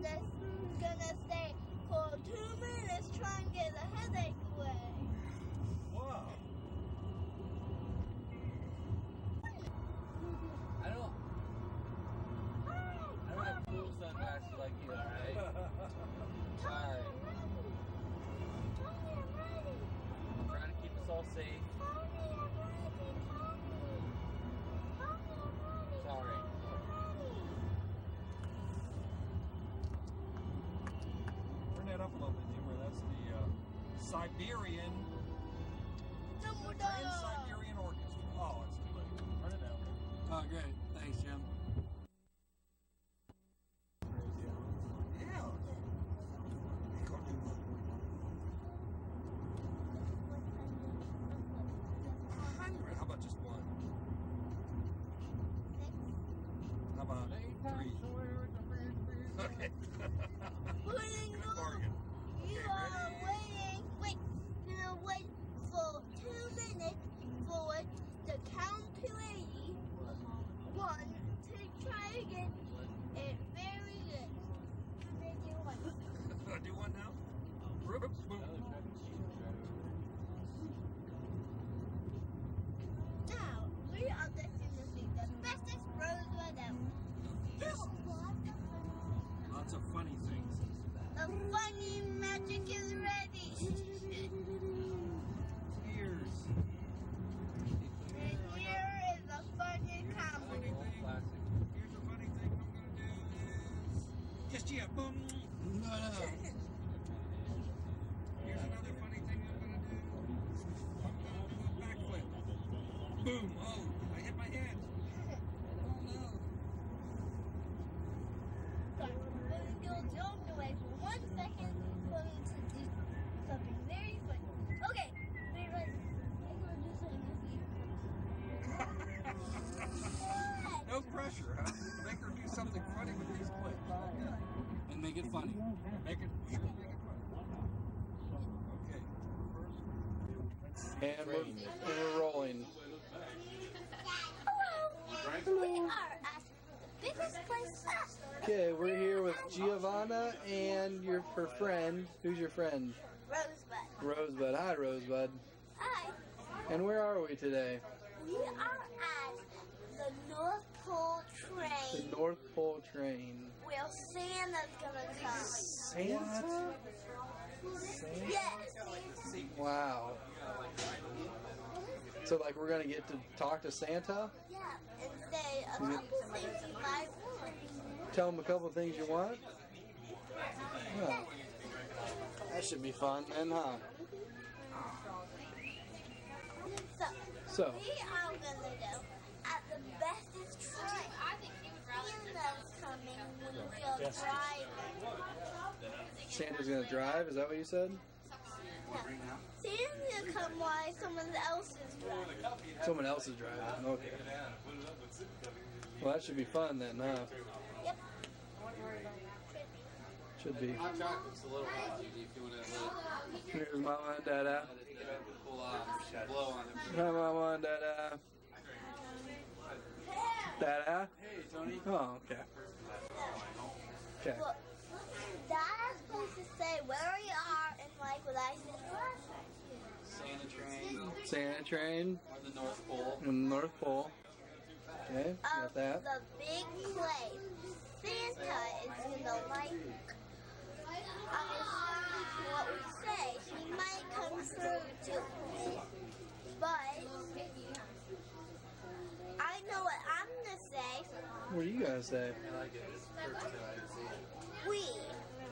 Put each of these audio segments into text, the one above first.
just gonna stay for two minutes trying to get the headache away. Whoa. I don't. I don't have cool sunglasses like you, alright? Sorry. Tony, I'm ready. I'm trying to keep us all safe. Siberian, the Trans-Siberian Orchestra. Oh, it's too late. Turn it down. Oh, great. Thanks, Jim. Yeah. Hey, go do A hundred. How about just one? How about three? Okay. just yeah, boom. No. Here's another funny thing I'm gonna do. I'm gonna do a backflip. Boom! Oh, I hit my head. Oh no. But you'll jump away for one second for me to do something very funny. Okay, wait, wait. I'm gonna do something with you. no pressure, huh? Make her do something funny with these clips. Okay. And make it funny. Make it sure make it funny. Okay. And we're, we're rolling. Hello. We are at the biggest place. Okay, we're here with Giovanna and your her friend. Who's your friend? Rosebud. Rosebud. Hi, Rosebud. Hi. And where are we today? We are at the North Pole The North Pole train. where Santa's gonna come. Santa? Yes, Santa. Wow. So, like, we're gonna get to talk to Santa? Yeah, and say a couple things you want. Tell him a couple things you want? Yeah. That should be fun then, huh? So, So, we are gonna go at the bestest train. I think he would rather Santa's coming when we are driving. Santa's gonna drive? Is that what you said? Yeah. Santa's gonna come while someone else is driving. Someone else is driving. Okay. Well, that should be fun then, huh? Yep. Should be. Here's Mama and Dada. Hi, Mama and Dada. Dada? Hey, Tony. Oh, okay. Okay. Dad's supposed to say where we are and like what I said last. Santa train. Santa train. Or the North Pole. In The North Pole. Okay, um, got that. The big play. Santa is gonna like obviously what we say. He might come through too. But I know what I'm gonna say. What are you gonna say?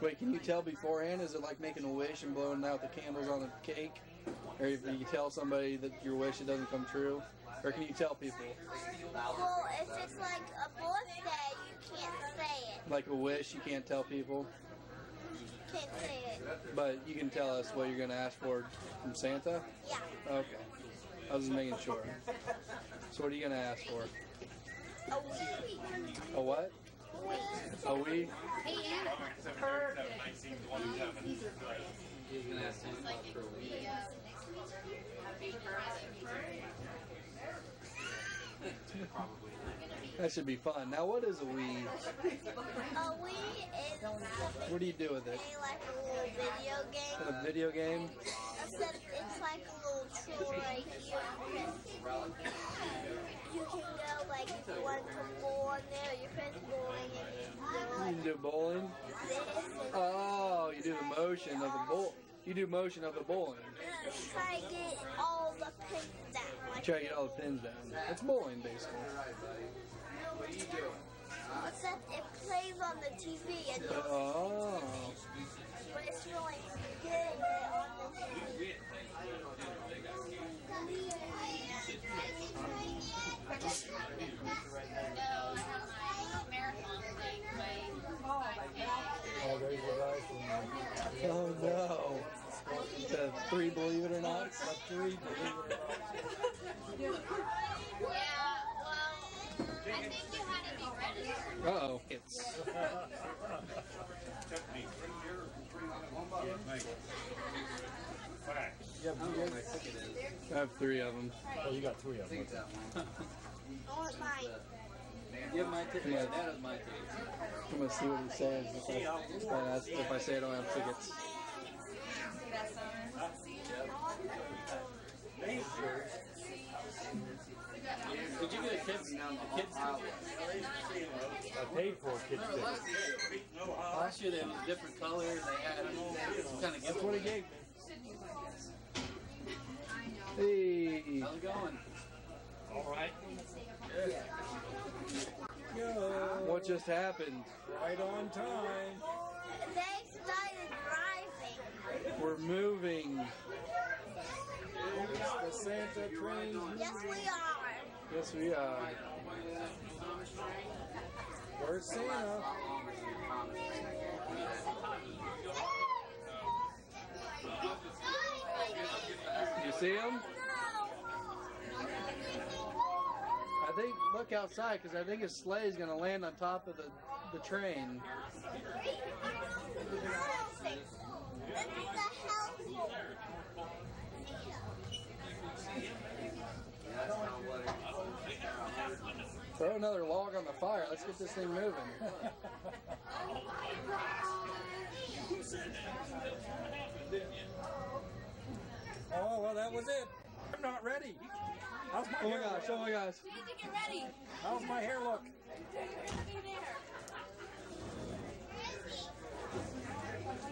Wait, can you tell beforehand? Is it like making a wish and blowing out the candles on the cake? Or if you tell somebody that your wish it doesn't come true? Or can you tell people? Well, if it's like a birthday, you can't say it. Like a wish, you can't tell people, Can't say it. but you can tell us what you're gonna ask for from Santa? Yeah. Okay. I was just making sure. So what are you gonna ask for? A. A what? Wii. A Wii? He's gonna ask Santa Claus for a week. That should be fun. Now what is a Wii? A Wii is What do you do with it? play like a little video game. A video game? Except it's like a little tool right here. You can go like if you want to bowl in there, you press bowling and you You do do bowling? like this and Oh, you do the motion of the bowl. You do motion of the bowling. try to get all the pins down. Like, Try to get all the pins down. It's bowling basically. except it plays on the TV and Oh. but it's really good on the TV. Oh, there's the guy from Oh no. The three believe it or not? the three, believe it or not. Yeah, well, I think you had to be registered. Uh oh. It's Yeah, but you guys- I have three of them. oh, you got three of them. I want mine. You my ticket. Yeah, that is my ticket. I'm gonna see what he says if I, if I, ask, if I say I don't have tickets. Did you get a kids, a kids ticket? I paid for a kid's ticket. last year? Last year they had different color. They had kind of That's what he gave me. Hey. How's it going? All right. Good. What just happened? Right on time. They started driving. We're moving. It's the Santa train. Yes, we are. Yes, we are. Where's Santa? You see him? Think look outside because I think his sleigh is going to land on top of the, the train. Throw another log on the fire. Let's get this thing moving. Oh, well, that was it. I'm not ready. How's my Oh my hair gosh! look? Oh my gosh! You need to get ready. How's my hair look? Be there.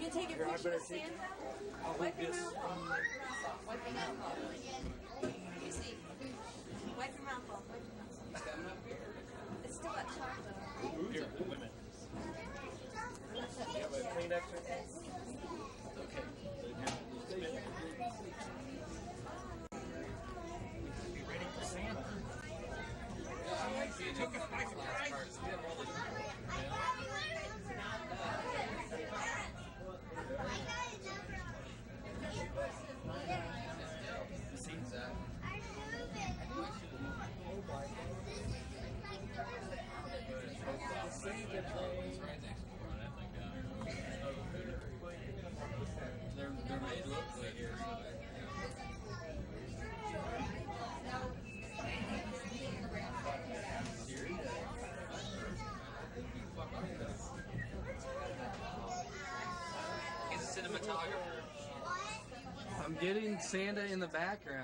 You take a Here, I picture better of take- Santa. I'll hold this. mouth off. Wipe your mouth off. You see. Wipe your mouth off. Wipe your mouth off. It's still that chocolate. Here, wait a minute. You have a Kleenex or Be ready for Santa. Took us by surprise. Santa train. They're, they're made locally here. He's a cinematographer. I'm getting Santa in the background.